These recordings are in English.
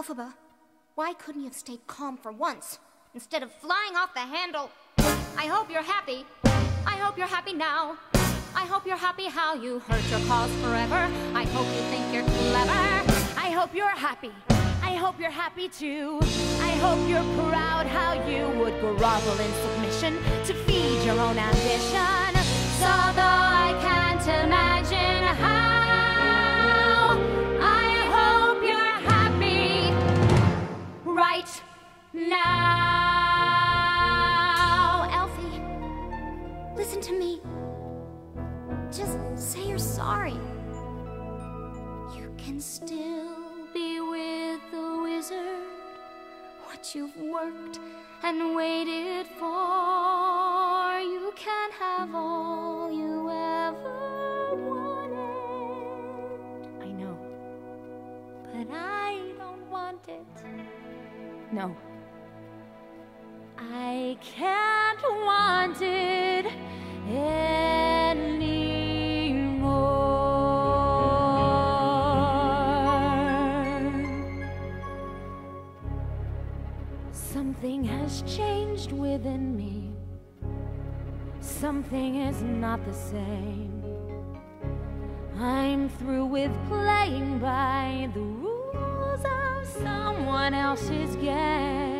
Elphaba, why couldn't you have stayed calm for once, instead of flying off the handle? I hope you're happy. I hope you're happy now. I hope you're happy how you hurt your cause forever. I hope you think you're clever. I hope you're happy. I hope you're happy too. I hope you're proud how you would grovel in submission to feed your now. Elphie, listen to me. Just say you're sorry. You can still be with the wizard. What you've worked and waited for. You can have all you ever wanted. I know. But I don't want it. No. Can't want it anymore. Something has changed within me. Something is not the same. I'm through with playing by the rules of someone else's game.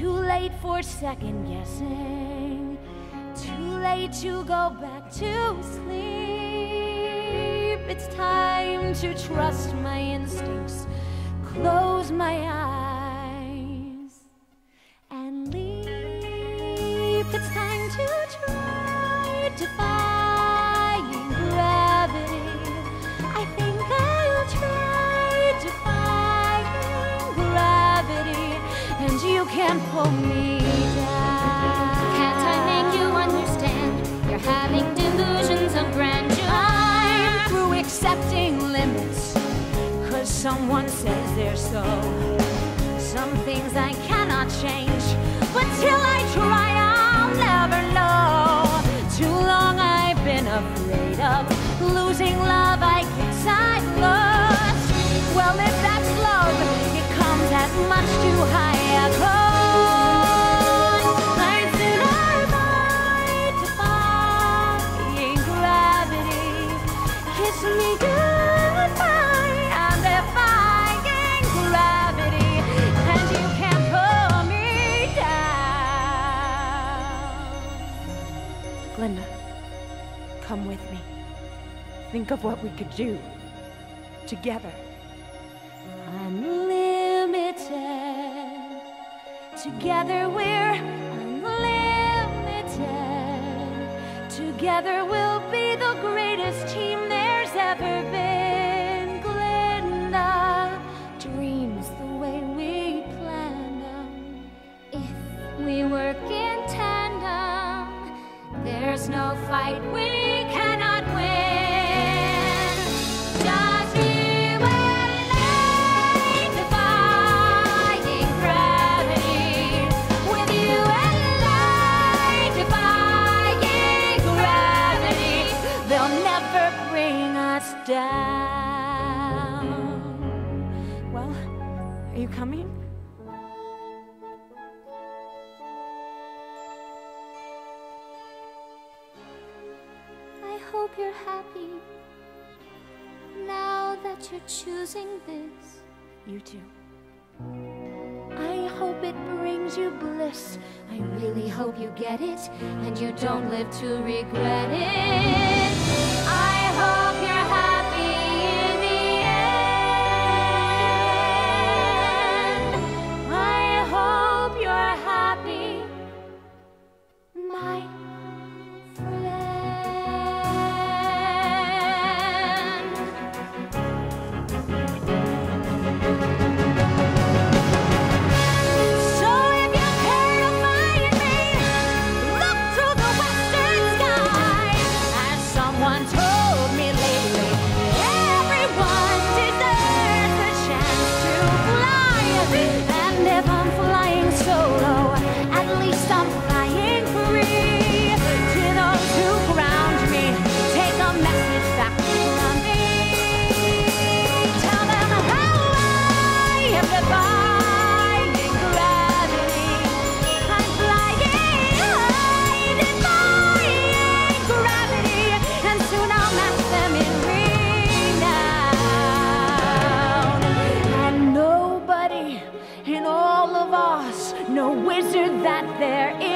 Too late for second guessing. Too late to go back to sleep. It's time to trust my instincts, close my eyes, you can't pull me down. Can't I make you understand? You're having delusions of grandeur. I'm through accepting limits, cause someone says they're so. Some things I cannot change, but till I try, I'll Think of what we could do together. Unlimited. Together we're unlimited. Together we'll be the greatest team there's ever been. Glinda dreams the way we planned them. If we work in tandem, there's no fight we Never bring us down. Well, are you coming? I hope you're happy now that you're choosing this. You too. Hope it brings you bliss. I really hope you get it and you don't live to regret it. I hope. but there is